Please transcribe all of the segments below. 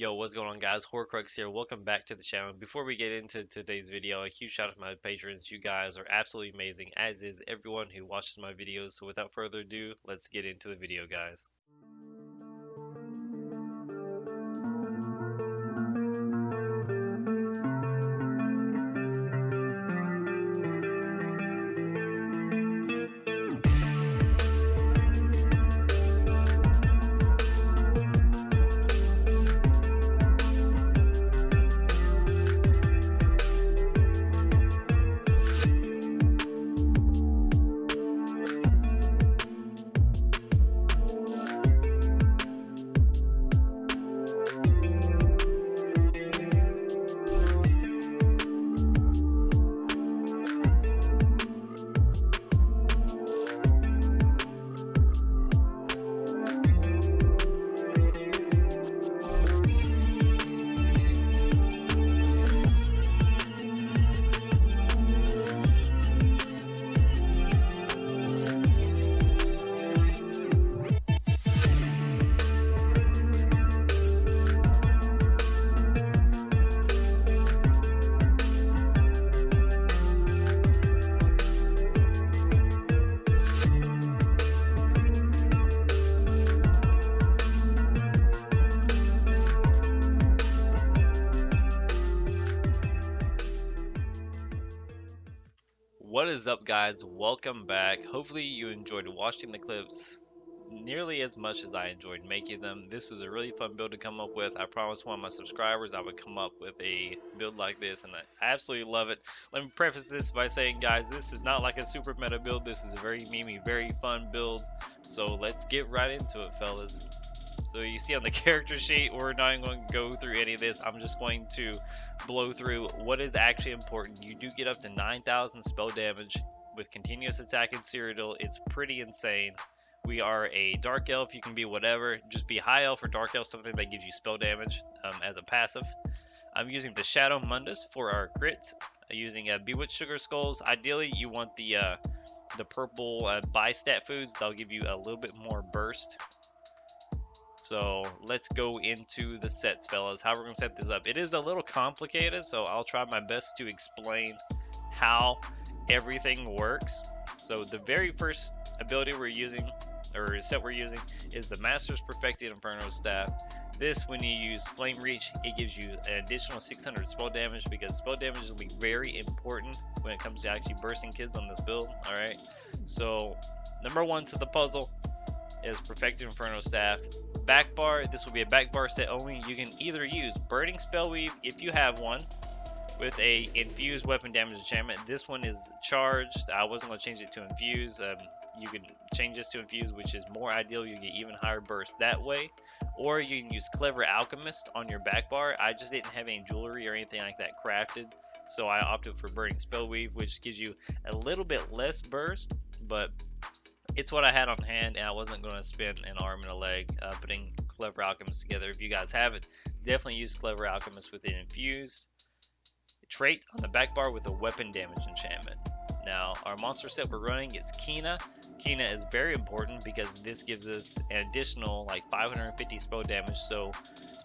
Yo, what's going on guys? Hoarcrux here. Welcome back to the channel. Before we get into today's video, a huge shout out to my patrons. You guys are absolutely amazing, as is everyone who watches my videos. So without further ado, let's get into the video guys. What is up guys? Welcome back. Hopefully you enjoyed watching the clips nearly as much as I enjoyed making them. This is a really fun build to come up with. I promised one of my subscribers I would come up with a build like this and I absolutely love it. Let me preface this by saying guys, this is not like a super meta build. This is a very memey, very fun build. So let's get right into it fellas. So you see on the character sheet, we're not even going to go through any of this. I'm just going to blow through what is actually important. You do get up to 9,000 spell damage with continuous attack and Cyrodiil. It's pretty insane. We are a Dark Elf. You can be whatever. Just be High Elf or Dark Elf, something that gives you spell damage um, as a passive. I'm using the Shadow Mundus for our crits. using uh, Bewitched Sugar Skulls. Ideally, you want the uh, the purple uh, stat foods. They'll give you a little bit more burst so let's go into the sets, fellas. How we're going to set this up. It is a little complicated, so I'll try my best to explain how everything works. So the very first ability we're using, or set we're using, is the Master's Perfected Inferno Staff. This, when you use Flame Reach, it gives you an additional 600 spell damage because spell damage will be very important when it comes to actually bursting kids on this build. Alright, so number one to the puzzle is Perfected Inferno Staff back bar, this will be a back bar set only. You can either use Burning Spellweave if you have one with a infused weapon damage enchantment. This one is charged. I wasn't going to change it to infuse. Um, you can change this to infuse, which is more ideal. You get even higher burst that way. Or you can use Clever Alchemist on your back bar. I just didn't have any jewelry or anything like that crafted. So I opted for Burning Spellweave, which gives you a little bit less burst, but it's what I had on hand, and I wasn't going to spend an arm and a leg uh, putting Clever Alchemist together. If you guys have it, definitely use Clever Alchemist with an infused trait on the back bar with a weapon damage enchantment. Now, our monster set we're running is Kina. Kina is very important because this gives us an additional like 550 spell damage. So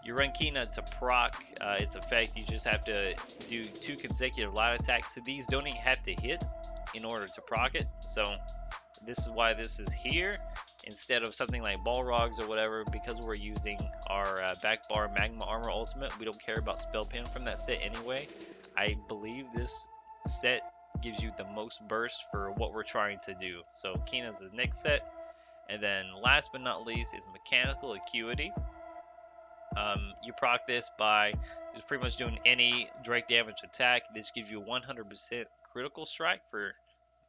you run Kina to proc uh, its effect. You just have to do two consecutive light attacks. So these don't even have to hit in order to proc it. So this is why this is here instead of something like Balrogs or whatever because we're using our uh, back bar magma armor ultimate we don't care about spell pin from that set anyway. I believe this set gives you the most burst for what we're trying to do. So Kina's the next set. And then last but not least is mechanical acuity. Um, you proc this by just pretty much doing any direct damage attack. This gives you 100% critical strike for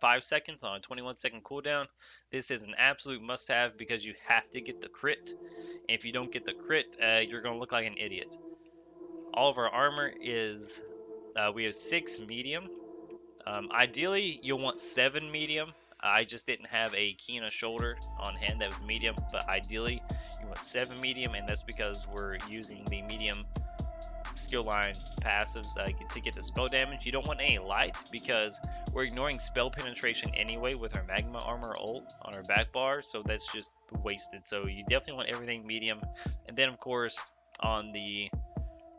5 seconds on a 21 second cooldown. This is an absolute must have because you have to get the crit. If you don't get the crit, uh, you're going to look like an idiot. All of our armor is, uh, we have 6 medium. Um, ideally, you'll want 7 medium. I just didn't have a Kina shoulder on hand that was medium, but ideally you want 7 medium, and that's because we're using the medium skill line passives uh, to get the spell damage. You don't want any light because we're ignoring spell penetration anyway with our magma armor ult on our back bar, so that's just wasted. So you definitely want everything medium. And then of course, on the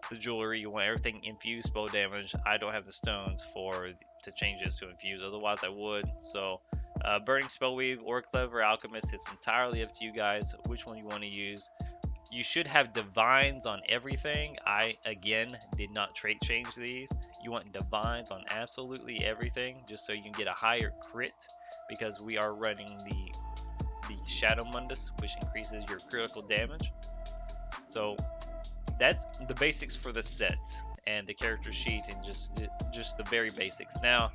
the jewelry. You want everything infused spell damage. I don't have the stones for to change this to infuse. Otherwise, I would. So, uh, burning spellweave or clever alchemist. It's entirely up to you guys which one you want to use. You should have divines on everything. I again did not trait change these. You want divines on absolutely everything, just so you can get a higher crit, because we are running the the Shadow Mundus, which increases your critical damage. So that's the basics for the sets and the character sheet and just just the very basics. Now,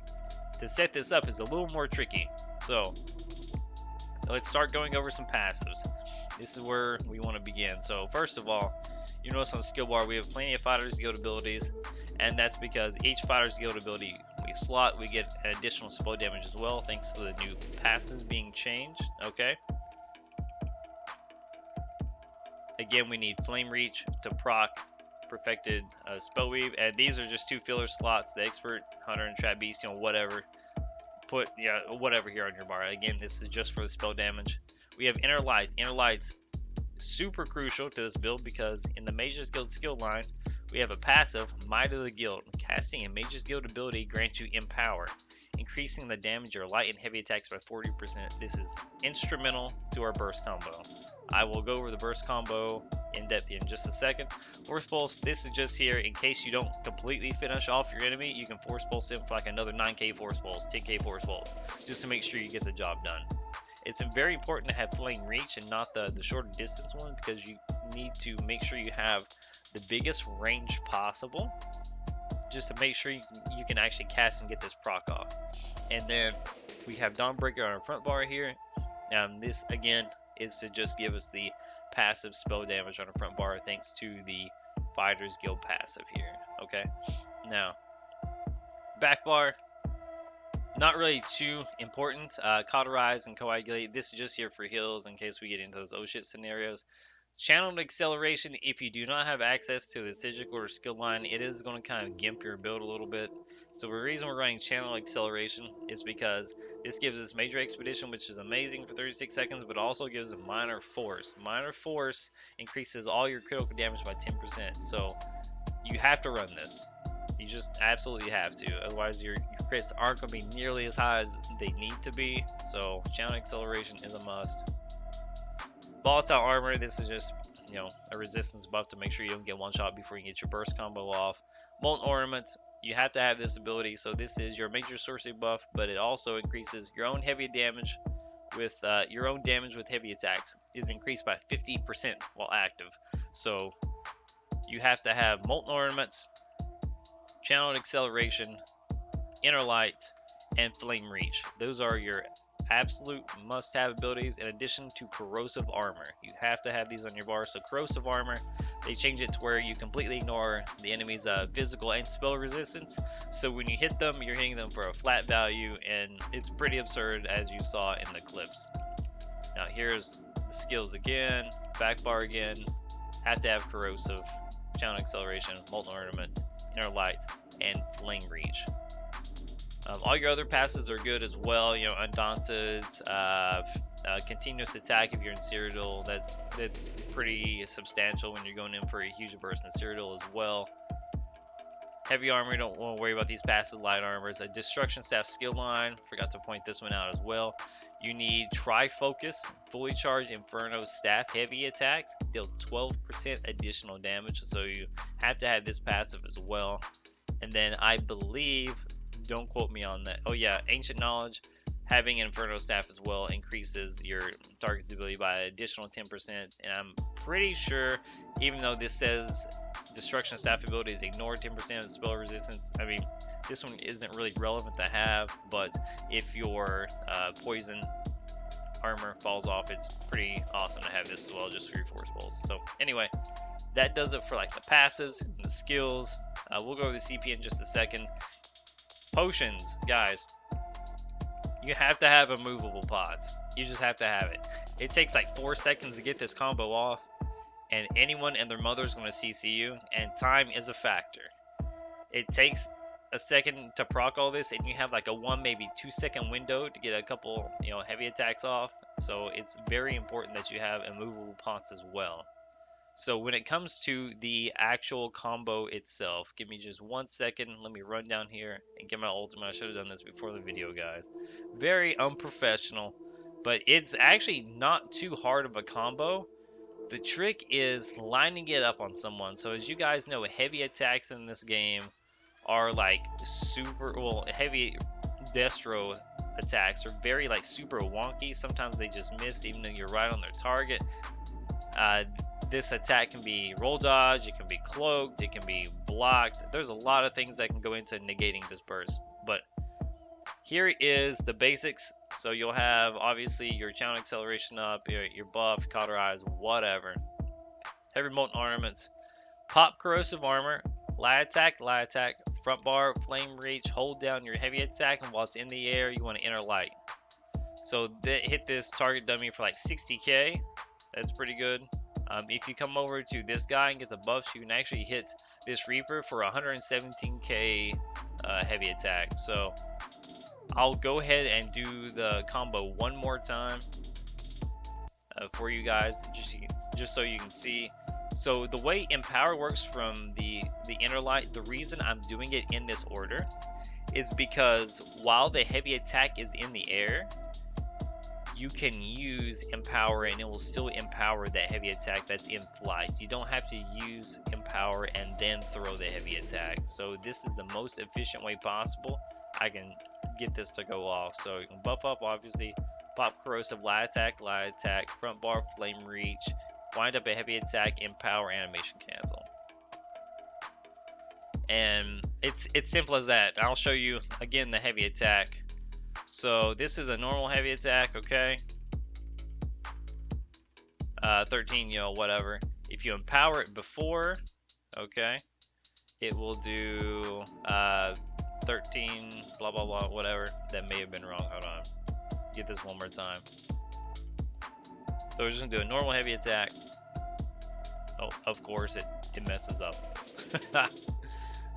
to set this up is a little more tricky. So, let's start going over some passives. This is where we want to begin. So, first of all, you notice on the skill bar we have plenty of fighters guild abilities, and that's because each fighter's guild ability we slot, we get additional spell damage as well, thanks to the new passes being changed. Okay. Again, we need Flame Reach to proc Perfected uh, Spellweave, and these are just two filler slots, the Expert, Hunter, and Trap Beast, you know, whatever. Put, yeah, whatever here on your bar. Again, this is just for the spell damage. We have Inner Lights. Inner Lights, super crucial to this build because in the Mage's Guild skill line, we have a passive, Might of the Guild. Casting a Mage's Guild ability grants you Empower, increasing the damage of light and heavy attacks by 40%. This is instrumental to our burst combo. I will go over the burst combo in depth in just a second. Force Pulse, this is just here in case you don't completely finish off your enemy, you can Force Pulse him for like another 9k Force Pulse, 10k Force Pulse, just to make sure you get the job done. It's very important to have Flame Reach and not the, the shorter distance one because you need to make sure you have the biggest range possible just to make sure you, you can actually cast and get this proc off. And then we have Dawnbreaker on our front bar here. Now this again is to just give us the passive spell damage on the front bar thanks to the Fighters Guild passive here. Okay, now back bar, not really too important. Uh, cauterize and coagulate. This is just here for heals in case we get into those oh shit scenarios. Channeled acceleration, if you do not have access to the Psijic Order skill line, it is going to kind of gimp your build a little bit. So the reason we're running channel acceleration is because this gives us major expedition, which is amazing for 36 seconds, but also gives a minor force. Minor force increases all your critical damage by 10%. So you have to run this. You just absolutely have to. Otherwise, your, your crits aren't going to be nearly as high as they need to be. So channel acceleration is a must. Volatile armor, this is just, you know, a resistance buff to make sure you don't get one shot before you get your burst combo off. Molten Armaments, you have to have this ability. So this is your major sorcery buff, but it also increases your own heavy damage with uh, your own damage with heavy attacks is increased by 50% while active. So you have to have Molten Armaments, Channeled Acceleration, Inner Light, and Flame Reach. Those are your absolute must-have abilities in addition to corrosive armor. You have to have these on your bar. So corrosive armor, they change it to where you completely ignore the enemy's uh, physical and spell resistance. So when you hit them, you're hitting them for a flat value, and it's pretty absurd as you saw in the clips. Now here's skills again, back bar again, have to have corrosive, channel acceleration, molten armaments, inner lights, and flame reach. Um, all your other passes are good as well. You know, Undaunted, uh, uh, continuous attack if you're in Cyrodiil. That's that's pretty substantial when you're going in for a huge burst in Cyrodiil as well. Heavy armor, don't want to worry about these passes. Light armors, a destruction staff skill line. Forgot to point this one out as well. You need Tri-Focus, fully charged Inferno staff heavy attacks, deal 12% additional damage. So you have to have this passive as well. And then I believe don't quote me on that. Oh yeah, ancient knowledge. Having Inferno staff as well increases your target's ability by an additional 10%. And I'm pretty sure, even though this says destruction staff ability is ignore 10% of spell resistance, I mean, this one isn't really relevant to have, but if your uh, poison armor falls off, it's pretty awesome to have this as well, just for your force pulse. So anyway, that does it for like the passives and the skills. Uh, we'll go over the CP in just a second. Potions, guys. You have to have immovable pots. You just have to have it. It takes like four seconds to get this combo off, and anyone and their mother is going to CC you, and time is a factor. It takes a second to proc all this, and you have like a one, maybe two second window to get a couple, you know, heavy attacks off. So it's very important that you have immovable pots as well. So when it comes to the actual combo itself, give me just one second. Let me run down here and get my ultimate. I should have done this before the video, guys. Very unprofessional, but it's actually not too hard of a combo. The trick is lining it up on someone. So as you guys know, heavy attacks in this game are like super, well, heavy Destro attacks are very like super wonky. Sometimes they just miss even though you're right on their target. Uh, this attack can be roll dodge, it can be cloaked, it can be blocked. There's a lot of things that can go into negating this burst. But here is the basics. So you'll have obviously your channel acceleration up, your, your buff, cauterize, whatever. Heavy molten armaments. Pop corrosive armor, lie attack, lie attack, front bar, flame reach, hold down your heavy attack, and while it's in the air, you want to inner light. So hit this target dummy for like 60k. That's pretty good. Um, if you come over to this guy and get the buffs, you can actually hit this Reaper for 117k uh, heavy attack. So I'll go ahead and do the combo one more time uh, for you guys, just, just so you can see. So the way Empower works from the, the inner light, the reason I'm doing it in this order is because while the heavy attack is in the air, you can use empower and it will still empower that heavy attack that's in flight. You don't have to use empower and then throw the heavy attack. So this is the most efficient way possible. I can get this to go off. So you can buff up obviously, pop corrosive, light attack, light attack, front bar, flame reach, wind up a heavy attack, empower, animation cancel. And it's it's simple as that. I'll show you again the heavy attack. So this is a normal heavy attack, okay? Uh, 13, you know, whatever. If you empower it before, okay, it will do uh, 13, blah, blah, blah, whatever. That may have been wrong. Hold on. Get this one more time. So we're just going to do a normal heavy attack. Oh, of course, it, it messes up.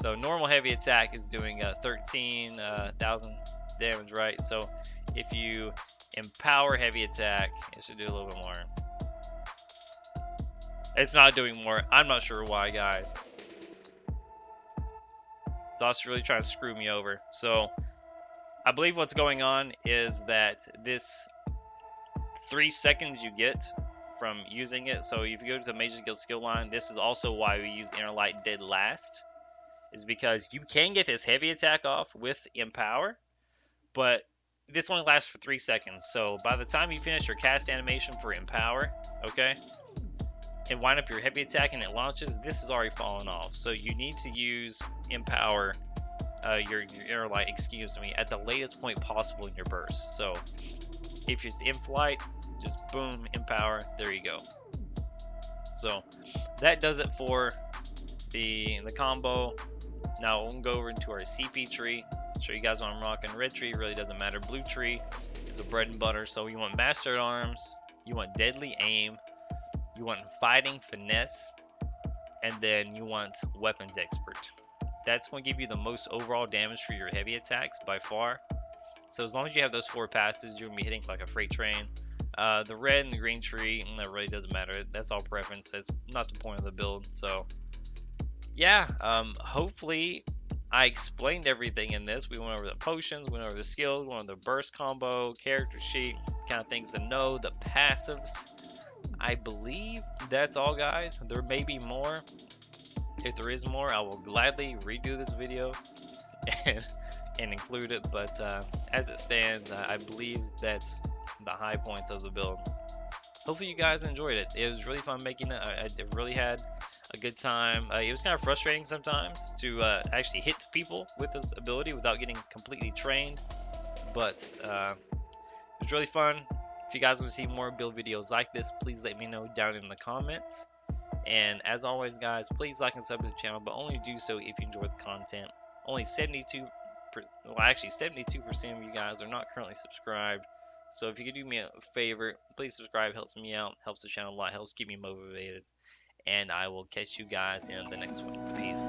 so normal heavy attack is doing uh, 13,000 uh, damage, right? So if you empower heavy attack, it should do a little bit more. It's not doing more. I'm not sure why, guys. It's also really trying to screw me over. So I believe what's going on is that this three seconds you get from using it. So if you go to the major skill skill line, this is also why we use inner light dead last. Is because you can get this heavy attack off with empower, but this only lasts for three seconds. So by the time you finish your cast animation for Empower, okay, and wind up your heavy attack and it launches, this is already fallen off. So you need to use Empower, uh, your, your inner light, excuse me, at the latest point possible in your burst. So if it's in flight, just boom, Empower, there you go. So that does it for the, the combo. Now we'll go over into our CP tree show you guys what I'm rocking. Red tree really doesn't matter. Blue tree is a bread and butter. So you want master-at-arms, you want deadly aim, you want fighting finesse, and then you want weapons expert. That's going to give you the most overall damage for your heavy attacks by far. So as long as you have those four passes, you're to be hitting like a freight train. Uh, the red and the green tree, mm, that really doesn't matter. That's all preference. That's not the point of the build. So yeah, um, hopefully I explained everything in this. We went over the potions, went over the skills, went over the burst combo, character sheet, kind of things to know, the passives. I believe that's all, guys. There may be more. If there is more, I will gladly redo this video and, and include it. But uh, as it stands, I believe that's the high points of the build. Hopefully you guys enjoyed it. It was really fun making it. I, I really had a good time. Uh, it was kind of frustrating sometimes to uh, actually hit people with this ability without getting completely trained, but uh, it was really fun. If you guys want to see more build videos like this, please let me know down in the comments. And as always, guys, please like and sub to the channel, but only do so if you enjoy the content. Only 72, well, actually 72% of you guys are not currently subscribed. So if you could do me a favor, please subscribe. Helps me out, helps the channel a lot, helps keep me motivated and I will catch you guys in the next one. Peace.